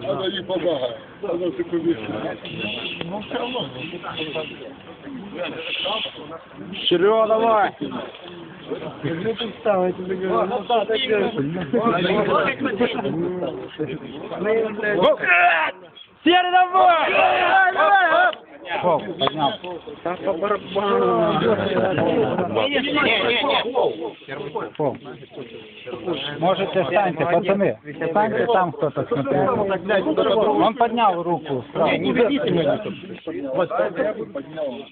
Надо ей помогать. Надо секунду. Ну, все равно. Серега, давай! Серый, давай! Фол, поднял. Фол. Можете встаньте, пацаны. Встаньте там кто-то смотрит. Он поднял руку. Не, не ведите меня. Вот я бы поднял,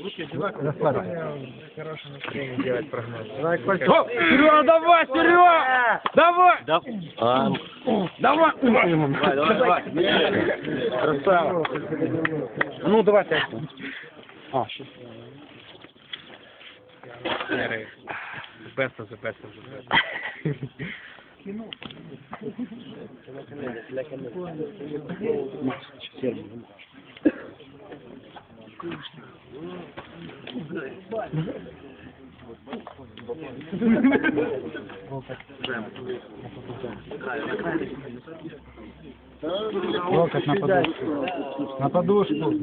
пытался держаться. Да вообще там. Я правда. Серега, давай, Серега! Давай! Давай! Давай, давай, Красава. Ну, давай ты. А, щас. Беса за беса за беса. Локоть на подушку. На подушку.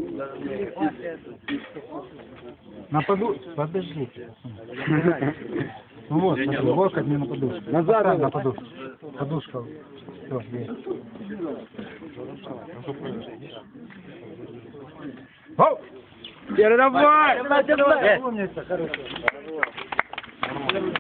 На подушку. Подождите. Ну вот, локоть мне на подушку. Назад на подушку. Подушка. Все, есть. Оу! Давай!